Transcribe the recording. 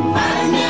Follow me.